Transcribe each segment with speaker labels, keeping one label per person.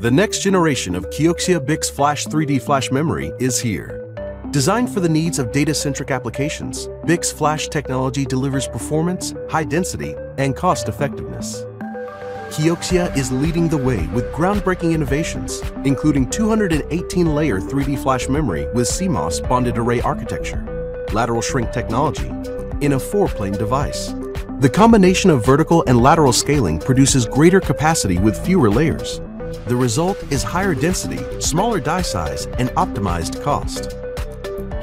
Speaker 1: The next generation of Kioxia BiCS Flash 3D Flash Memory is here. Designed for the needs of data-centric applications, BiCS Flash technology delivers performance, high density, and cost effectiveness. Kioxia is leading the way with groundbreaking innovations, including 218-layer 3D flash memory with CMOS bonded array architecture, lateral shrink technology, in a four-plane device. The combination of vertical and lateral scaling produces greater capacity with fewer layers. The result is higher density, smaller die size, and optimized cost.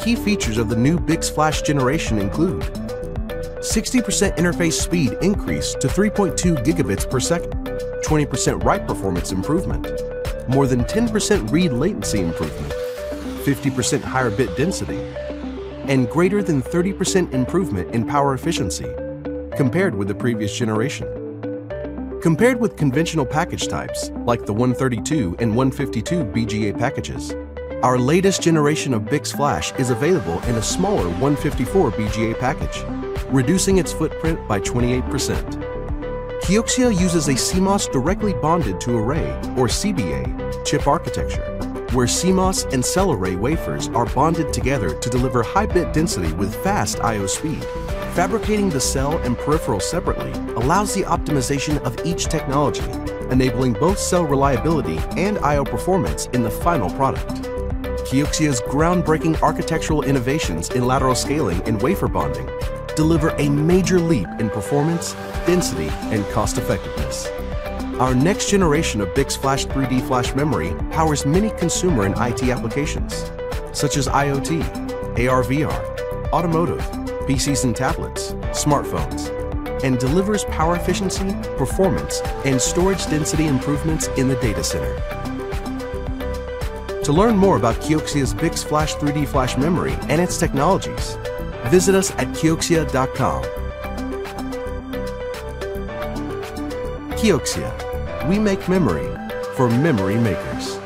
Speaker 1: Key features of the new BiCS Flash generation include 60% interface speed increase to 3.2 gigabits per second, 20% write performance improvement, more than 10% read latency improvement, 50% higher bit density, and greater than 30% improvement in power efficiency compared with the previous generation. Compared with conventional package types like the 132 and 152 BGA packages, our latest generation of BiCS Flash is available in a smaller 154 BGA package, reducing its footprint by 28%. Kioxia uses a CMOS directly bonded to array, or CBA, chip architecture, where CMOS and cell array wafers are bonded together to deliver high bit density with fast I.O. speed. Fabricating the cell and peripheral separately allows the optimization of each technology, enabling both cell reliability and I.O. performance in the final product. Kioxia's groundbreaking architectural innovations in lateral scaling and wafer bonding deliver a major leap in performance, density, and cost effectiveness. Our next generation of BiCS Flash 3D flash memory powers many consumer and IT applications, such as IoT, AR/VR, automotive, PCs and tablets, smartphones, and delivers power efficiency, performance, and storage density improvements in the data center. To learn more about Kioxia's BiCS Flash 3D flash memory and its technologies, visit us at kioxia.com. Kioxia, we make memory for memory makers.